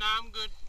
No, I'm good.